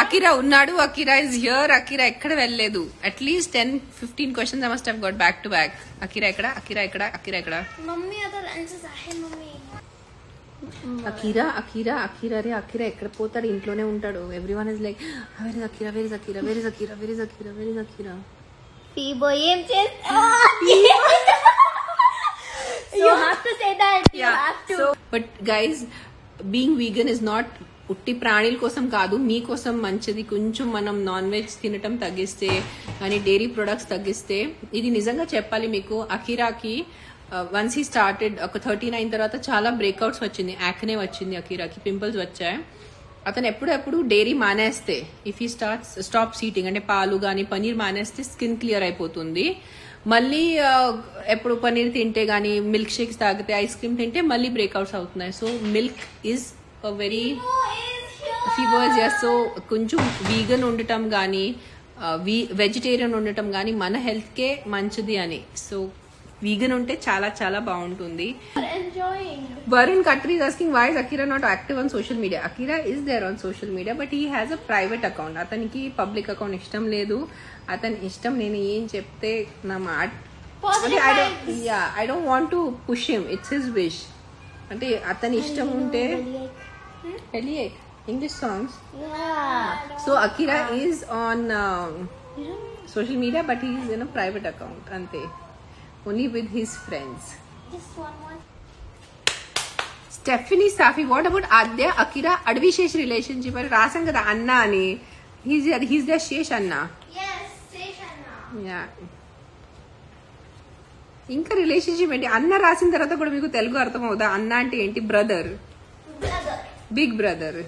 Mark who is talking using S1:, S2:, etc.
S1: Akira ఉన్నాడు Akira is here Akira ఎక్కడ వెళ్ళలేదు. At least ten fifteen questions I must have got back to back Akira ఎక్కడ అకిరా ఎక్కడ అకిరా ఎక్కడ? అకీరా అకీరా అకీరా రే అకీరా ఎక్కడ పోతాడు? ఇంట్లోనే ఉంటాడు. Everyone is like where is Akira where is Akira where is Akira where is Akira where is Akira
S2: ఫీబో ఏం చేస్తా you have to say that you have
S1: to but guys being vegan is not పుట్టి ప్రాణుల కోసం కాదు మీకోసం మంచిది. కొంచెం మనం నాన్ వెజ్ తినటం తగ్గిస్తే కానీ డైరీ ప్రొడక్ట్స్ తగ్గిస్తే ఇది నిజంగా చెప్పాలి మీకు. అఖీరాకి వన్స్ హీ స్టార్టెడ్ ఒక థర్టీ నైన్ తర్వాత చాలా బ్రేక్అవుట్స్ వచ్చింది. యాక్నే వచ్చింది అఖీరాకి పింపుల్స్ వచ్చాయి. అతను ఎప్పుడెప్పుడు డైరీ మానేస్తే if he start stop eating అంటే పాలు కానీ పనీర్ మానేస్తే స్కిన్ క్లియర్ అయిపోతుంది. మళ్ళీ ఎప్పుడు పన్నీర్ తింటే గానీ మిల్క్ షేక్స్ తాగితే ఐస్ క్రీమ్ తింటే మళ్ళీ బ్రేక్అవుట్స్ అవుతున్నాయి. So milk is very fevers so కొంచెం వీగన్ ఉండటం కానీ వెజిటేరియన్ ఉండటం కానీ మన హెల్త్కే మంచిది అని. సో వీగన్ ఉంటే చాలా చాలా బాగుంటుంది. వరుణ్ కట్రీ దస్కింగ్ why is Akira not active on social media Akira is there on social media but he has a private account అతనికి పబ్లిక్ అకౌంట్ ఇష్టం లేదు. అతని ఇష్టం నేను ఏం చెప్తే నా మాట I don't want to push him it's his wish అంటే అతని ఇష్టం ఉంటే English songs so Akira is on social media but he is in private account అంతే only with his friends
S2: Just one more.
S1: Stephanie Sophie what about Aadya Akira Adivi Sesh relationship అని రాసాం కదా అన్న అని హీజ్ హీజ్ ద శేష్ అన్న
S2: Yes, Seshana.
S1: Yeah. ఇంకా relationship ఏంటి అన్న రాసిన తర్వాత కూడా మీకు తెలుగు అర్థం అవుదా అన్న అంటే ఏంటి బ్రదర్
S2: Brother.
S1: Big brother.